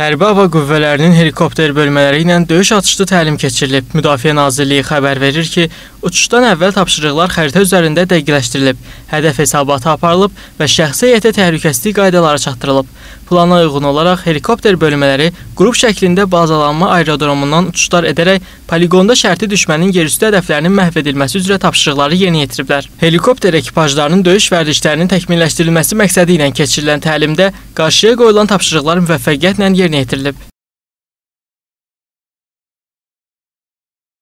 Hərbi Hava Qüvvələrinin helikopter bölmələri ilə döyüş atışlı təlim keçirilib. Müdafiə Nazirliyi xəbər verir ki, uçuşdan əvvəl tapşırıqlar xəritə üzərində dəqiqləşdirilib, hədəf hesabatı aparılıb və şəxsi heyətə təhlükəsizlik qaydaları çatdırılıb. Plana uyğun olaraq helikopter bölmələri qrup şəklində bazalanma aerodromundan uçuşlar edərək poligonda şərti düşmənin yerüstü hədəflərinin məhv edilməsi üzrə tapşırıqları yerinə yetiriblər. Helikopter ekipajlarının döyüş vərdişlərinin təkmilləşdirilməsi məqsədi ilə keçirilən təlimdə qarşıya qoyulan tapşırıqlar müvəffəqiyyətlə yerinə نهاية اللعب